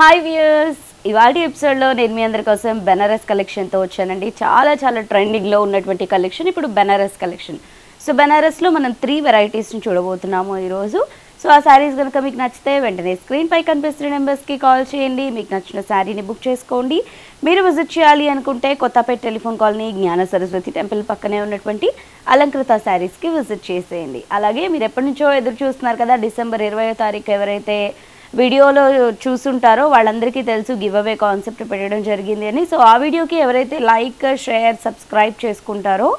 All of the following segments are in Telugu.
హాయ్ వ్యూయర్స్ ఇవాళ ఎపిసోడ్లో నేను మీ అందరి కోసం బెనారస్ కలెక్షన్తో వచ్చానండి. చాలా చాలా ట్రెండింగ్లో ఉన్నటువంటి కలెక్షన్ ఇప్పుడు బెనారస్ కలెక్షన్ సో బెనారస్లో మనం త్రీ వెరైటీస్ని చూడబోతున్నాము ఈరోజు. సో ఆ శారీస్ కనుక మీకు నచ్చితే వెంటనే స్క్రీన్ పై కనిపిస్తున్న నెంబర్స్కి కాల్ చేయండి. మీకు నచ్చిన శారీని బుక్ చేసుకోండి. మీరు విజిట్ చేయాలి అనుకుంటే కొత్తపేట టెలిఫోన్ కాలనీ జ్ఞాన సరస్వతి టెంపుల్ పక్కనే ఉన్నటువంటి అలంకృత శారీస్కి విజిట్ చేసేయండి. అలాగే మీరు ఎప్పటి నుంచో ఎదురు చూస్తున్నారు కదా డిసెంబర్ ఇరవై తారీఖు ఎవరైతే వీడియోలో చూసుంటారో వాళ్ళందరికీ తెలుసు గివ్ అవే కాన్సెప్ట్ పెట్టడం జరిగింది అని. సో ఆ వీడియోకి ఎవరైతే లైక్ షేర్ సబ్స్క్రైబ్ చేసుకుంటారో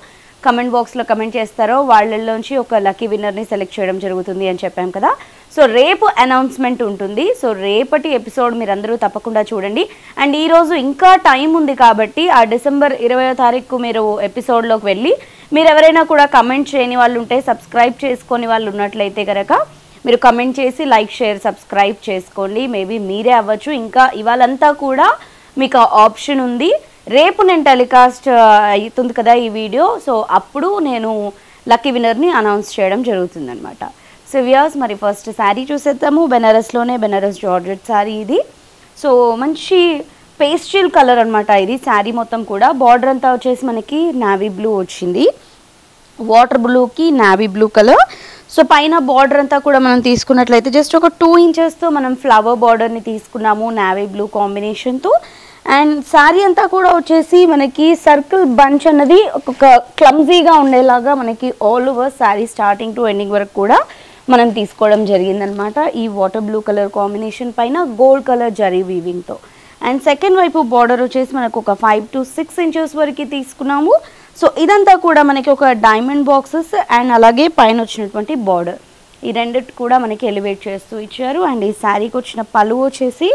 కమెంట్ బాక్స్లో కమెంట్ చేస్తారో వాళ్ళలోంచి ఒక లక్కీ విన్నర్ని సెలెక్ట్ చేయడం జరుగుతుంది అని చెప్పాం కదా. సో రేపు అనౌన్స్మెంట్ ఉంటుంది. సో రేపటి ఎపిసోడ్ మీరందరూ తప్పకుండా చూడండి. అండ్ ఈరోజు ఇంకా టైం ఉంది కాబట్టి ఆ డిసెంబర్ ఇరవయో తారీఖు మీరు ఎపిసోడ్లోకి వెళ్ళి మీరు ఎవరైనా కూడా కమెంట్ చేయని వాళ్ళు ఉంటే సబ్స్క్రైబ్ చేసుకొని వాళ్ళు ఉన్నట్లయితే కనుక మీరు కమెంట్ చేసి లైక్ షేర్ సబ్స్క్రైబ్ చేసుకోండి. మేబీ మీరే అవ్వచ్చు. ఇంకా ఇవాళంతా కూడా మీకు ఆప్షన్ ఉంది. రేపు నేను టెలికాస్ట్ అవుతుంది కదా ఈ వీడియో సో అప్పుడు నేను లక్కీ విన్నర్ని అనౌన్స్ చేయడం జరుగుతుందనమాట సో వ్యాస్ మరి ఫస్ట్ శారీ చూసేద్దాము. బెనారస్లోనే బెనారస్ జార్జెట్ శారీ ఇది. సో మంచి పేస్టిల్ కలర్ అనమాట ఇది. శారీ మొత్తం కూడా బార్డర్ అంతా వచ్చేసి మనకి నావీ బ్లూ వచ్చింది. వాటర్ బ్లూకి నావీ బ్లూ కలర్ సో పైన బార్డర్ అంతా కూడా మనం తీసుకున్నట్లయితే జస్ట్ ఒక టూ ఇంచెస్తో మనం ఫ్లవర్ బార్డర్ని తీసుకున్నాము నావీ బ్లూ కాంబినేషన్తో అండ్ శారీ అంతా కూడా వచ్చేసి మనకి సర్కిల్ బంచ్ అన్నది ఒక క్లమ్జీగా ఉండేలాగా మనకి all over sari starting to ending వరకు కూడా మనం తీసుకోవడం జరిగిందనమాట ఈ వాటర్ బ్లూ కలర్ కాంబినేషన్ పైన గోల్డ్ కలర్ జరీ వీవింగ్తో అండ్ సెకండ్ వైపు బార్డర్ వచ్చేసి మనకు ఒక ఫైవ్ టు సిక్స్ ఇంచెస్ వరకు తీసుకున్నాము. సో ఇదంతా కూడా మనకి ఒక డైమండ్ బాక్సెస్ అండ్ అలాగే పైన వచ్చినటువంటి బార్డర్ ఈ రెండిటి కూడా మనకి ఎలివేట్ చేస్తూ ఇచ్చారు. అండ్ ఈ శారీకి వచ్చిన పళ్ళు వచ్చేసి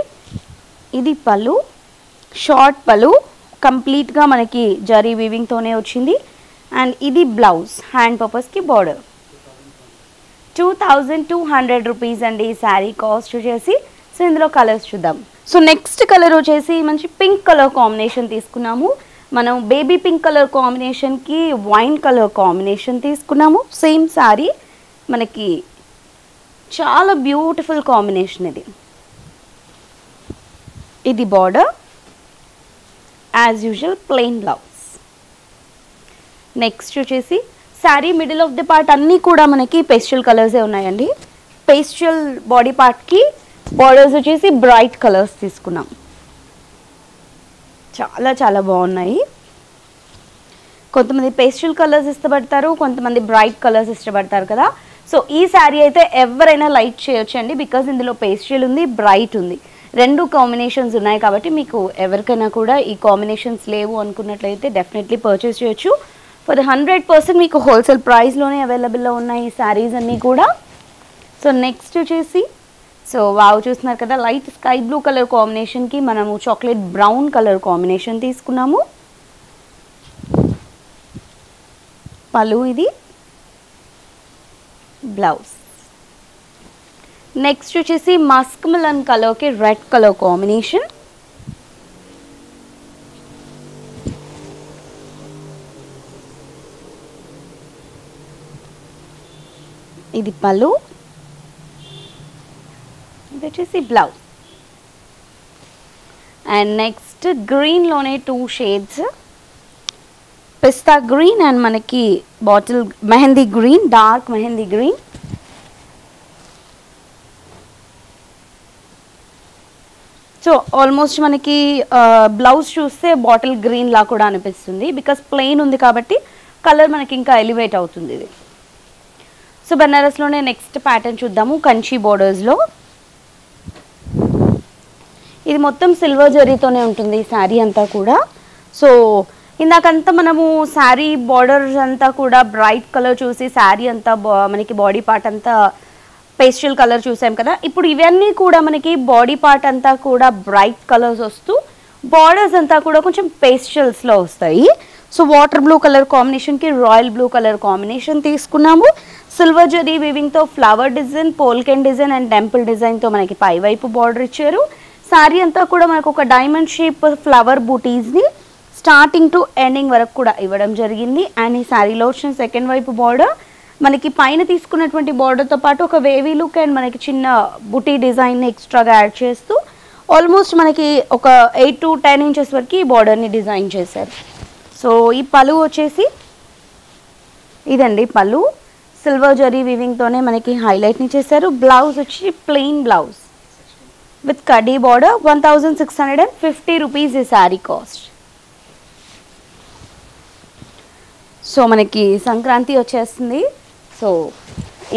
ఇది పళ్ళు. షార్ట్ పళ్ళు. కంప్లీట్గా మనకి జరీ వీవింగ్తోనే వచ్చింది. అండ్ ఇది బ్లౌజ్ హ్యాండ్ పర్పస్కి border two thousand two hundred rupees అండి ఈ శారీ కాస్ట్ వచ్చేసి. సో ఇందులో కలర్స్ చూద్దాం. సో నెక్స్ట్ కలర్ వచ్చేసి మంచి పింక్ కలర్ కాంబినేషన్ తీసుకున్నాము. మనం బేబీ పింక్ కలర్ కాంబినేషన్కి వైన్ కలర్ కాంబినేషన్ తీసుకున్నాము. సేమ్ శారీ మనకి చాలా బ్యూటిఫుల్ కాంబినేషన్ ఇది. ఇది border as usual plain blouse next వచ్చేసి sari middle of the part అన్నీ కూడా మనకి పేస్టల్ కలర్సే ఉన్నాయండి. పేస్టల్ బాడీ పార్ట్కి బార్డర్స్ వచ్చేసి బ్రైట్ కలర్స్ తీసుకున్నాం. చాలా చాలా బాగున్నాయి. కొంతమంది పేస్టల్ కలర్స్ ఇష్టపడతారు కొంతమంది బ్రైట్ కలర్స్ ఇష్టపడతారు కదా. సో ఈ శారీ అయితే ఎవరైనా లైట్ చేయొచ్చండి బికాజ్ ఇందులో పేస్టల్ ఉంది బ్రైట్ ఉంది. రెండు కాంబినేషన్స్ ఉన్నాయి కాబట్టి మీకు ఎవరికైనా కూడా ఈ కాంబినేషన్స్ లేవు అనుకున్నట్లయితే డెఫినెట్లీ పర్చేస్ చేయొచ్చు. ఫర్ హండ్రెడ్ పర్సెంట్ మీకు హోల్సేల్ ప్రైస్లోనే అవైలబుల్లో ఉన్నాయి ఈ శారీస్ అన్నీ కూడా. సో నెక్స్ట్ వచ్చేసి సో వావ్ చూస్తున్నారు కదా లైట్ స్కై బ్లూ కలర్ కాంబినేషన్కి మనము చాక్లెట్ బ్రౌన్ కలర్ కాంబినేషన్ తీసుకున్నాము. పలు ఇది. బ్లౌజ్. నెక్స్ట్ వచ్చేసి మస్క్ మిలన్ కలర్కి రెడ్ కలర్ కాంబినేషన్. ఇది పలు ఇది వచ్చేసి blouse and next గ్రీన్లోనే two shades pista green and మనకి bottle mehndi green dark mehndi green so almost మనకి uh, బ్లౌజ్ చూస్తే బాటిల్ గ్రీన్ లా కూడా అనిపిస్తుంది. బికాస్ ప్లెయిన్ ఉంది కాబట్టి కలర్ మనకి ఇంకా ఎలివేట్ అవుతుంది ఇది. సో బెనారస్లోనే నెక్స్ట్ ప్యాటర్న్ చూద్దాము కంచి బోర్డర్స్లో ఇది మొత్తం సిల్వర్ జరీతోనే ఉంటుంది ఈ శారీ అంతా కూడా. సో ఇందాకంతా మనము శారీ బార్డర్స్ అంతా కూడా బ్రైట్ కలర్ చూసి శారీ అంతా బా- మనకి బాడీ పార్ట్ అంతా పేస్టల్ కలర్ చూసాం కదా. ఇప్పుడు ఇవన్నీ కూడా మనకి బాడీ పార్ట్ అంతా కూడా బ్రైట్ కలర్స్ వస్తూ బార్డర్స్ అంతా కూడా కొంచెం పేస్టల్స్లో వస్తాయి. సో వాటర్ బ్లూ కలర్ కాంబినేషన్కి రాయల్ బ్లూ కలర్ కాంబినేషన్ తీసుకున్నాము. సిల్వర్ జరీ వీవింగ్తో flower design polka design and temple డిజైన్తో మనకి పై వైపు బార్డర్ ఇచ్చారు. శారీ అంతా కూడా మనకు ఒక డైమండ్ షేప్ ఫ్లవర్ బూటీస్ని స్టార్టింగ్ టు ఎండింగ్ వరకు కూడా ఇవ్వడం జరిగింది. అండ్ ఈ శారీలో వచ్చిన సెకండ్ వైపు బార్డర్ మనకి పైన తీసుకున్నటువంటి బార్డర్తో పాటు ఒక వేవీ లుక్ అండ్ మనకి చిన్న బుటీ డిజైన్ని ఎక్స్ట్రాగా యాడ్ చేస్తూ ఆల్మోస్ట్ మనకి ఒక ఎయిట్ టు టెన్ ఇంచెస్ వరకు ఈ బార్డర్ని డిజైన్ చేశారు. సో ఈ పలు వచ్చేసి ఇదండి పళ్ళు. సిల్వర్ జరీ వివింగ్తోనే మనకి హైలైట్ని చేశారు. బ్లౌజ్ వచ్చి plain blouse with khadi border one thousand six hundred and fifty rupees ఈ శారీ కాస్ట్ సో మనకి సంక్రాంతి వచ్చేస్తుంది. సో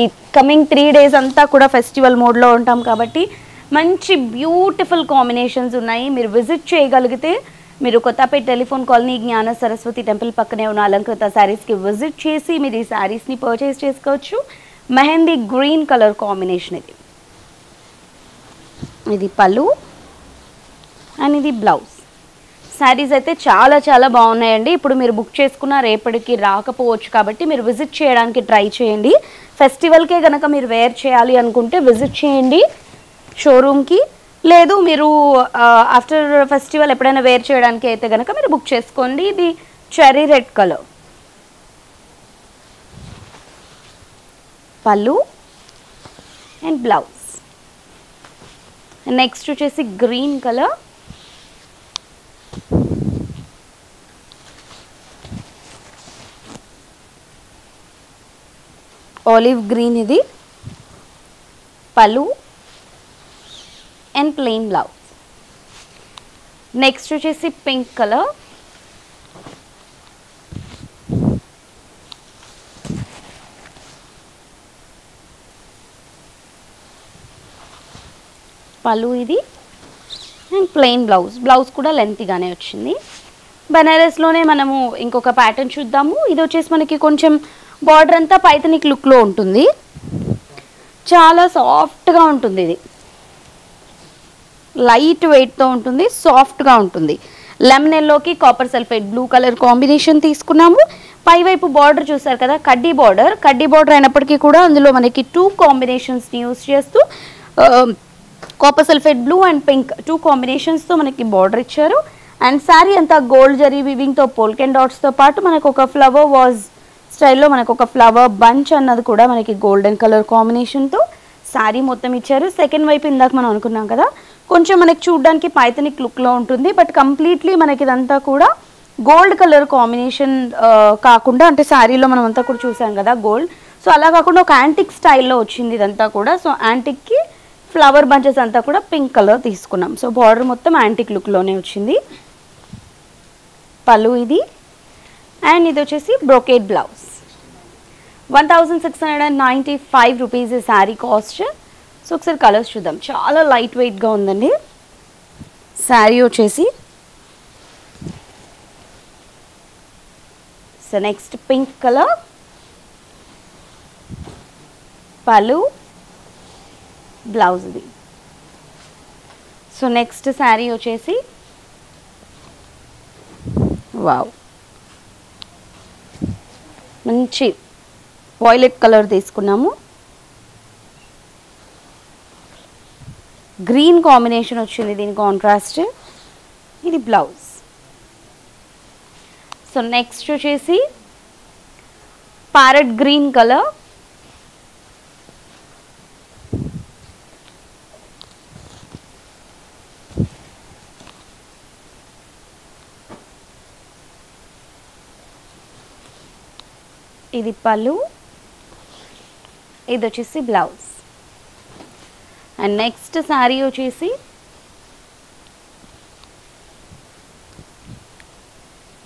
ఈ కమింగ్ త్రీ డేస్ అంతా కూడా ఫెస్టివల్ మోడ్లో ఉంటాం కాబట్టి మంచి బ్యూటిఫుల్ కాంబినేషన్స్ ఉన్నాయి. మీరు విజిట్ చేయగలిగితే మీరు కొత్తపేట టెలిఫోన్ కాలనీ జ్ఞాన సరస్వతి టెంపుల్ పక్కనే ఉన్న అలంకృత శారీస్కి విజిట్ చేసి మీరు ఈ శారీస్ని పర్చేస్ చేసుకోవచ్చు. మెహందీ గ్రీన్ కలర్ కాంబినేషన్ ఇది. ఇది పళ్ళు అండ్ ఇది బ్లౌజ్. శారీస్ అయితే చాలా చాలా బాగున్నాయండి. ఇప్పుడు మీరు బుక్ చేసుకున్న రేపటికి రాకపోవచ్చు కాబట్టి మీరు విజిట్ చేయడానికి ట్రై చేయండి. ఫెస్టివల్కే కనుక మీరు వేర్ చేయాలి అనుకుంటే విజిట్ చేయండి షోరూమ్కి. లేదు మీరు ఆఫ్టర్ ఫెస్టివల్ ఎప్పుడైనా వేర్ చేయడానికి అయితే కనుక మీరు బుక్ చేసుకోండి. ఇది cherry red colour. Pallu and blouse. Next వచ్చేసి గ్రీన్ కలర్ ఆలివ్ గ్రీన్ ఇది. Pallu and plain blouse next వచ్చేసి పింక్ కలర్ పలు ఇది. And plain blouse. బ్లౌజ్ కూడా లెంత్గానే వచ్చింది. బెనారస్లోనే మనము ఇంకొక ప్యాటర్న్ చూద్దాము. ఇది వచ్చేసి మనకి కొంచెం బార్డర్ అంతా పైతనిక్ లుక్లో ఉంటుంది. చాలా సాఫ్ట్గా ఉంటుంది ఇది. లైట్ వెయిట్తో ఉంటుంది సాఫ్ట్గా ఉంటుంది. లెమన్ ఎల్లోకి copper sulphate blue colour combination తీసుకున్నాము. పైవైపు బార్డర్ చూసారు కదా కడ్డీ బార్డర్. కడ్డీ బార్డర్ అయినప్పటికీ కూడా అందులో మనకి టూ కాంబినేషన్స్ని యూస్ చేస్తూ copper sulphate blue and pink two కాంబినేషన్స్తో మనకి బార్డర్ ఇచ్చారు. అండ్ శారీ అంతా గోల్డ్ జరీ వివింగ్తో పోల్కెన్ డాట్స్తో పాటు మనకు ఒక ఫ్లవర్ వాజ్ స్టైల్లో మనకు ఒక ఫ్లవర్ బంచ్ అన్నది కూడా మనకి గోల్డెన్ కలర్ కాంబినేషన్తో శారీ మొత్తం ఇచ్చారు. సెకండ్ వైపు ఇందాక మనం అనుకున్నాం కదా కొంచెం మనకి చూడడానికి పైథనిక్ లుక్లో ఉంటుంది. బట్ కంప్లీట్లీ మనకి ఇదంతా కూడా గోల్డ్ కలర్ కాంబినేషన్ కాకుండా అంటే శారీలో మనం అంతా కూడా చూసాం కదా గోల్డ్ సో అలా కాకుండా ఒక యాంటిక్ స్టైల్లో వచ్చింది ఇదంతా కూడా. సో యాంటిక్కి ఫ్లవర్ బంచెస్ అంతా కూడా పింక్ కలర్ తీసుకున్నాం. సో బార్డర్ మొత్తం యాంటిక్ లుక్లోనే వచ్చింది. పళ్ళు ఇది. అండ్ ఇది వచ్చేసి brocade blouse one thousand six hundred and ninety five rupees sari cost so ఒకసారి కలర్స్ చూద్దాం. చాలా లైట్ వెయిట్గా ఉందండి. శారీ వచ్చేసి సో నెక్స్ట్ పింక్ కలర్ పలు బ్లౌజ్ది. సో నెక్స్ట్ శారీ వచ్చేసి వావ్. మంచి వాయిలెట్ కలర్ తీసుకున్నాము. గ్రీన్ కాంబినేషన్ వచ్చింది దీని కాంట్రాస్ట్. ఇది బ్లౌజ్. సో నెక్స్ట్ వచ్చేసి ప్యారెట్ గ్రీన్ కలర్ ఇది పళ్ళు ఇది వచ్చేసి బ్లౌజ్. అండ్ నెక్స్ట్ శారీ వచ్చేసి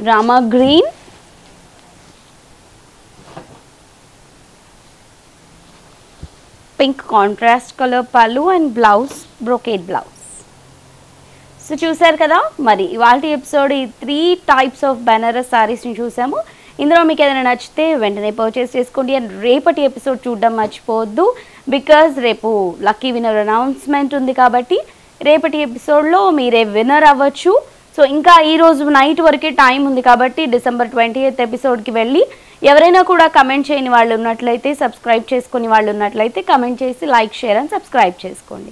Rama green. Pink contrast colour pallu and blouse brocade blouse. So చూసారు కదా మరి ఇవాళ ఎపిసోడ్ ఈ త్రీ టైప్స్ ఆఫ్ బెనారస్ శారీస్ని చూసాము. ఇందులో మీకు ఏదైనా నచ్చితే వెంటనే పర్చేస్ చేసుకోండి. అండ్ రేపటి ఎపిసోడ్ చూడడం మర్చిపోవద్దు. బికాజ్ రేపు లక్కీ విన్నర్ అనౌన్స్మెంట్ ఉంది కాబట్టి రేపటి ఎపిసోడ్లో మీరే విన్నర్ అవ్వచ్చు. సో ఇంకా ఈ రోజు నైట్ వరకే టైం ఉంది కాబట్టి డిసెంబర్ ట్వంటీ ఎయిత్ ఎపిసోడ్కి వెళ్ళి ఎవరైనా కూడా కమెంట్ చేయని వాళ్ళు ఉన్నట్లయితే సబ్స్క్రైబ్ చేసుకుని వాళ్ళు ఉన్నట్లయితే కమెంట్ చేసి లైక్ షేర్ అండ్ సబ్స్క్రైబ్ చేసుకోండి.